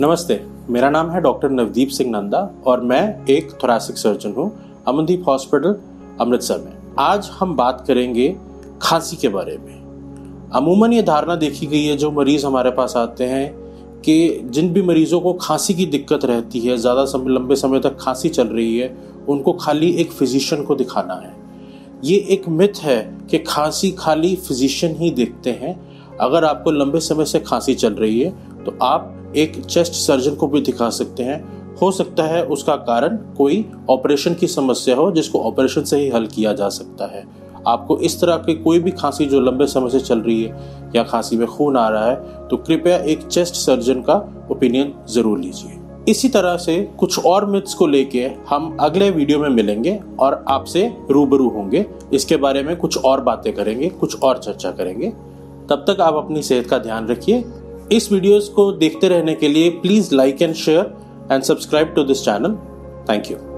नमस्ते, मेरा नाम है डॉक्टर नवदीप सिंह नंदा और मैं एक थोरासिक सर्जन हूँ, अमनदीप हॉस्पिटल अमृतसर में। आज हम बात करेंगे खांसी के बारे में। अमूमन ये धारणा देखी गई है, जो मरीज़ हमारे पास आते हैं, कि जिन भी मरीजों को खांसी की दिक्कत रहती है, ज़्यादा समय, लंबे समय तक खांसी चल रही है, उनको खाली एक फिजिशियन को दिखाना है। ये एक मिथ है कि खांसी खाली फिजिशियन ही देखते हैं। अगर आपको लंबे समय से खांसी चल रही है तो आप एक चेस्ट सर्जन को भी दिखा सकते हैं। हो सकता है उसका कारण कोई ऑपरेशन की समस्या हो, जिसको ऑपरेशन से ही हल किया जा सकता है। आपको इस तरह की कोई भी खांसी जो लंबे समय से चल रही है या खांसी में खून आ रहा है तो कृपया एक चेस्ट सर्जन का ओपिनियन ज़रूर लीजिए। इसी तरह से कुछ और मिथ्स को लेके हम अगले वीडियो में मिलेंगे और आपसे रूबरू होंगे। इसके बारे में कुछ और बातें करेंगे, कुछ और चर्चा करेंगे। तब तक आप अपनी सेहत का ध्यान रखिए। इस वीडियोस को देखते रहने के लिए please like and share and subscribe to this channel thank you